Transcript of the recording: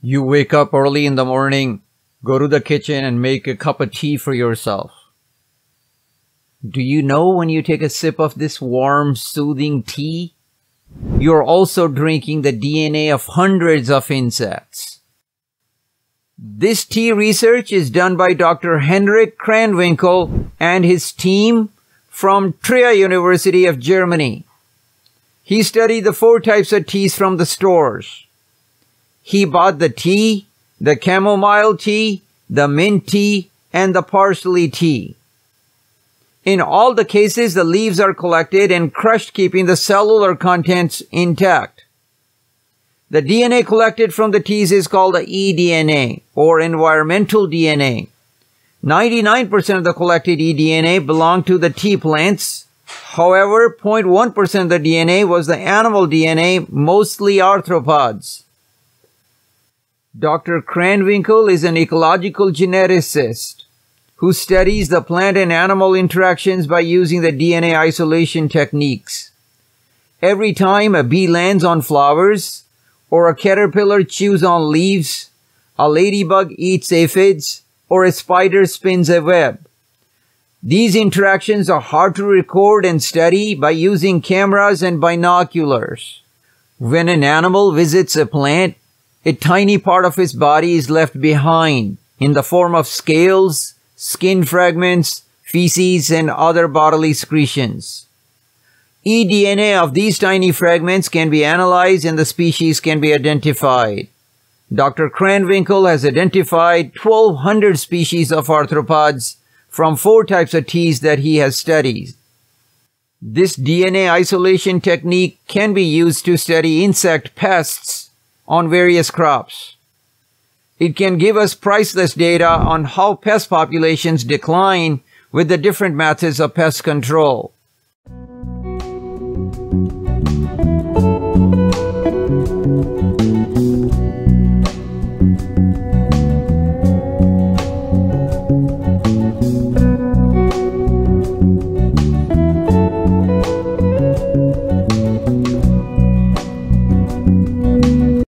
You wake up early in the morning, go to the kitchen and make a cup of tea for yourself. Do you know when you take a sip of this warm, soothing tea? You're also drinking the DNA of hundreds of insects. This tea research is done by Dr. Henrik Krehenwinkel and his team from Trier University of Germany. He studied the four types of teas from the stores. He bought the tea, the chamomile tea, the mint tea, and the parsley tea. In all the cases, the leaves are collected and crushed, keeping the cellular contents intact. The DNA collected from the teas is called the eDNA or environmental DNA. 99% of the collected eDNA belonged to the tea plants. However, 0.1% of the DNA was the animal DNA, mostly arthropods. Dr. Krehenwinkel is an ecological geneticist who studies the plant and animal interactions by using the DNA isolation techniques. Every time a bee lands on flowers, or a caterpillar chews on leaves, a ladybug eats aphids, or a spider spins a web. These interactions are hard to record and study by using cameras and binoculars. When an animal visits a plant, a tiny part of its body is left behind in the form of scales, skin fragments, feces, and other bodily secretions. eDNA of these tiny fragments can be analyzed and the species can be identified. Dr. Krehenwinkel has identified 1200 species of arthropods from four types of teas that he has studied. This DNA isolation technique can be used to study insect pests on various crops. It can give us priceless data on how pest populations decline with the different methods of pest control.